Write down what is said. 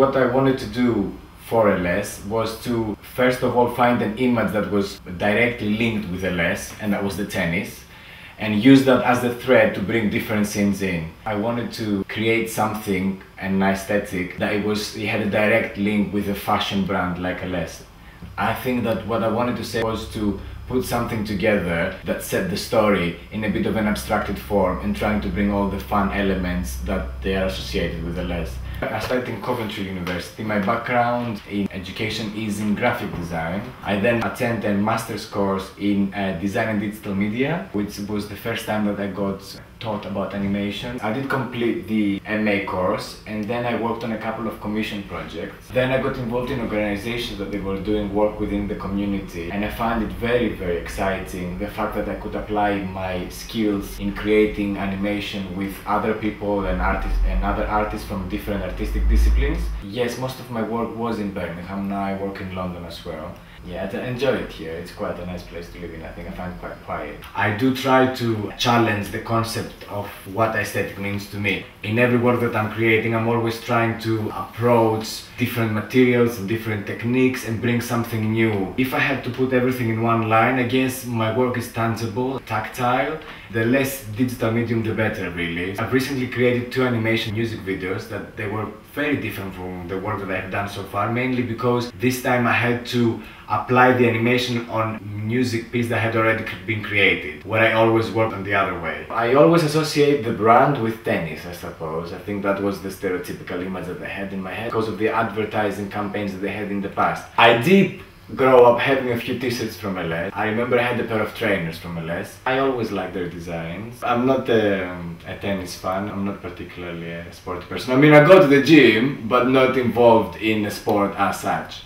What I wanted to do for Ellesse was to first of all find an image that was directly linked with Ellesse and that was the tennis and use that as the thread to bring different scenes in. I wanted to create something, and an aesthetic, that it was it had a direct link with a fashion brand like Ellesse. I think that what I wanted to say was to put something together that set the story in a bit of an abstracted form and trying to bring all the fun elements that they are associated with Ellesse. I studied in Coventry University. My background in education is in graphic design. I then attended a master's course in uh, design and digital media, which was the first time that I got taught about animation. I did complete the MA course and then I worked on a couple of commission projects. Then I got involved in organizations that they were doing work within the community and I found it very, very exciting. The fact that I could apply my skills in creating animation with other people and artists and other artists from different artistic disciplines. Yes, most of my work was in Birmingham. Now I work in London as well. Yeah, I enjoy it here. It's quite a nice place to live in. I think I find it quite quiet. I do try to challenge the concept of what aesthetic means to me. In every work that I'm creating, I'm always trying to approach different materials and different techniques and bring something new. If I had to put everything in one line, I guess my work is tangible, tactile. The less digital medium, the better, really. I've recently created two animation music videos that they were very different from the work that I've done so far, mainly because this time I had to apply the animation on music piece that had already been created, where I always worked on the other way. I always associate the brand with tennis, I suppose. I think that was the stereotypical image that I had in my head because of the advertising campaigns that they had in the past. I did grow up having a few t-shirts from Ellesse. I remember I had a pair of trainers from Ellesse. I always liked their designs. I'm not a, um, a, tennis fan, I'm not particularly a sport person. I mean, I go to the gym, but not involved in a sport as such.